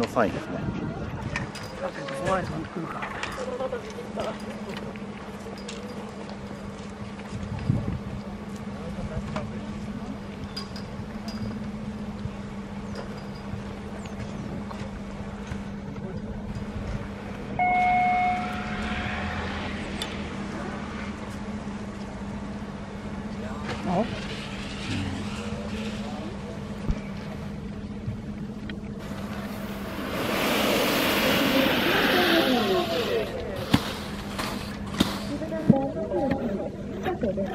のサインですね。さ各です。